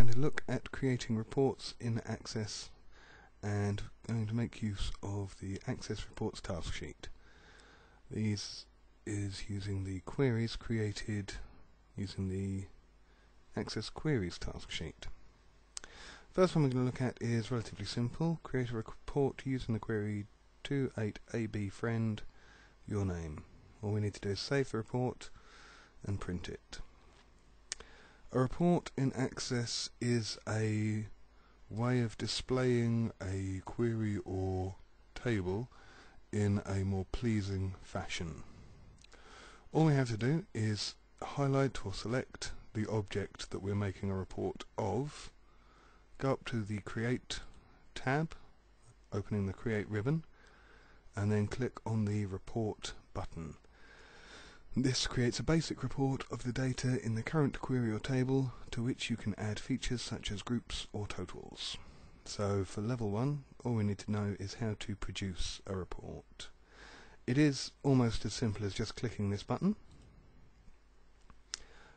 going to look at creating reports in Access and going to make use of the Access Reports task sheet. These is using the queries created using the Access Queries task sheet. First one we're going to look at is relatively simple. Create a report using the query 28ab friend your name. All we need to do is save the report and print it. A report in Access is a way of displaying a query or table in a more pleasing fashion. All we have to do is highlight or select the object that we're making a report of, go up to the Create tab, opening the Create ribbon, and then click on the Report button. This creates a basic report of the data in the current query or table to which you can add features such as groups or totals. So for level 1, all we need to know is how to produce a report. It is almost as simple as just clicking this button.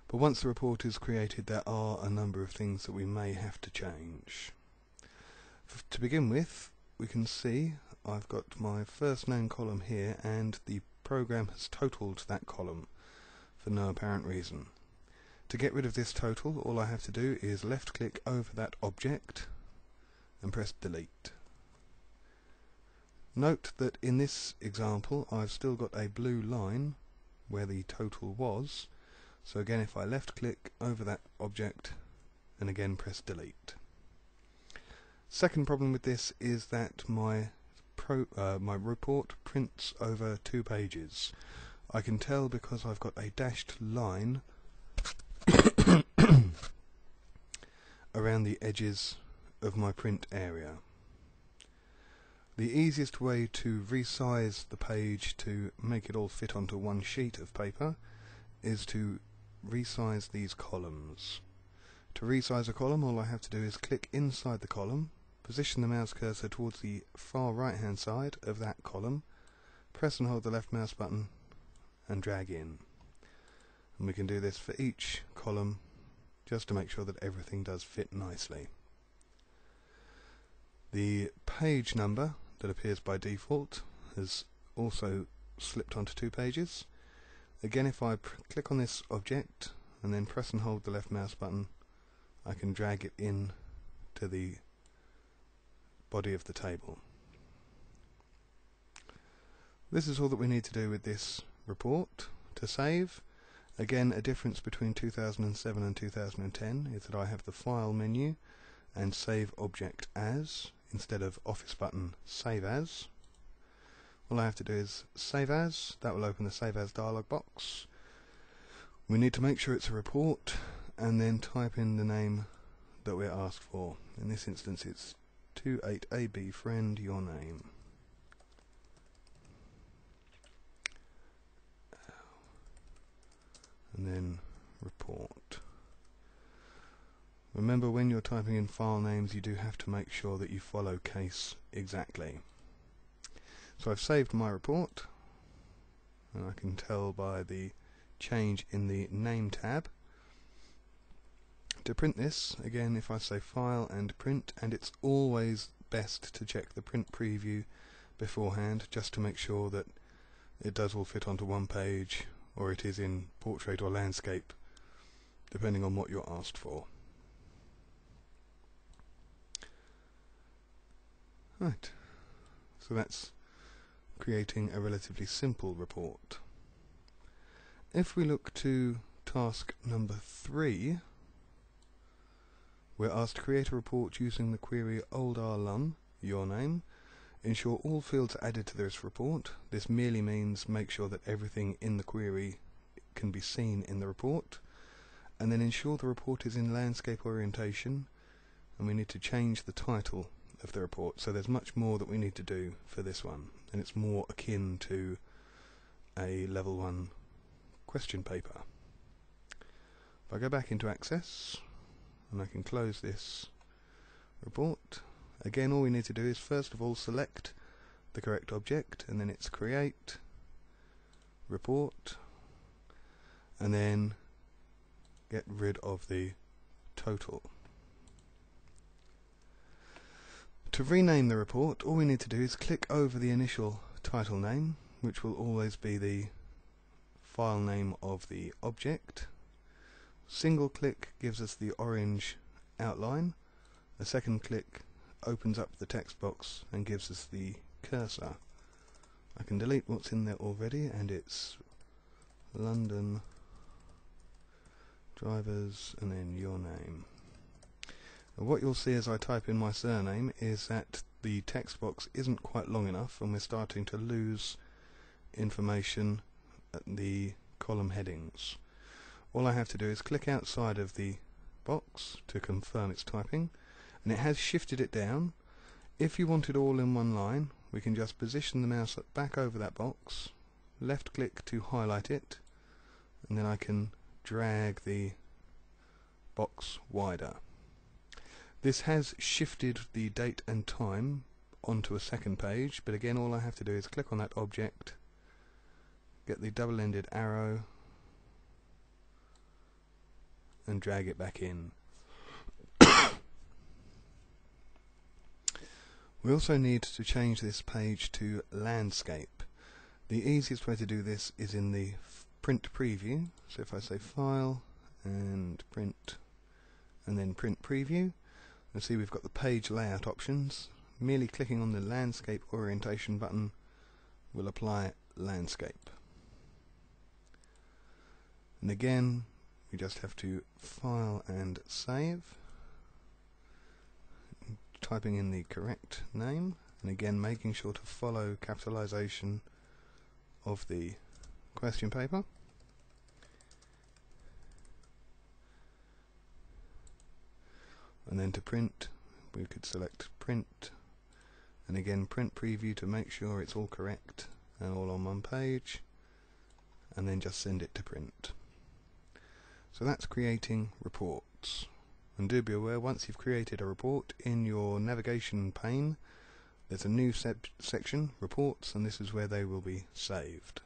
But once the report is created, there are a number of things that we may have to change. F to begin with, we can see I've got my first name column here and the program has totaled that column for no apparent reason. To get rid of this total, all I have to do is left click over that object and press delete. Note that in this example I've still got a blue line where the total was, so again if I left click over that object and again press delete. Second problem with this is that my pro, uh, my report prints over two pages. I can tell because I've got a dashed line around the edges of my print area. The easiest way to resize the page to make it all fit onto one sheet of paper is to resize these columns. To resize a column all I have to do is click inside the column Position the mouse cursor towards the far right hand side of that column, press and hold the left mouse button and drag in. And we can do this for each column just to make sure that everything does fit nicely. The page number that appears by default has also slipped onto two pages. Again, if I click on this object and then press and hold the left mouse button, I can drag it in to the body of the table. This is all that we need to do with this report. To save, again a difference between 2007 and 2010 is that I have the File menu and Save Object As instead of Office button Save As. All I have to do is Save As, that will open the Save As dialog box. We need to make sure it's a report and then type in the name that we're asked for. In this instance it's 28AB friend your name. And then report. Remember when you're typing in file names you do have to make sure that you follow case exactly. So I've saved my report and I can tell by the change in the name tab to print this, again if I say file and print, and it's always best to check the print preview beforehand just to make sure that it does all fit onto one page or it is in portrait or landscape depending on what you're asked for. Right, so that's creating a relatively simple report. If we look to task number three, we're asked to create a report using the query oldrlun, your name. Ensure all fields are added to this report. This merely means make sure that everything in the query can be seen in the report. And then ensure the report is in landscape orientation. And we need to change the title of the report. So there's much more that we need to do for this one. And it's more akin to a level 1 question paper. If I go back into Access, and I can close this report. Again, all we need to do is first of all select the correct object, and then it's create, report, and then get rid of the total. To rename the report, all we need to do is click over the initial title name, which will always be the file name of the object. Single click gives us the orange outline. A second click opens up the text box and gives us the cursor. I can delete what's in there already and it's London drivers and then your name. What you'll see as I type in my surname is that the text box isn't quite long enough and we're starting to lose information at the column headings. All I have to do is click outside of the box to confirm it's typing and it has shifted it down. If you want it all in one line we can just position the mouse back over that box, left click to highlight it and then I can drag the box wider. This has shifted the date and time onto a second page, but again all I have to do is click on that object, get the double-ended arrow, and drag it back in. we also need to change this page to landscape. The easiest way to do this is in the print preview. So if I say file and print and then print preview, You'll see we've got the page layout options. Merely clicking on the landscape orientation button will apply landscape. And again, we just have to file and save, typing in the correct name, and again making sure to follow capitalization of the question paper. and then to print we could select print and again print preview to make sure it's all correct and all on one page and then just send it to print so that's creating reports. And do be aware once you've created a report in your navigation pane there's a new section reports and this is where they will be saved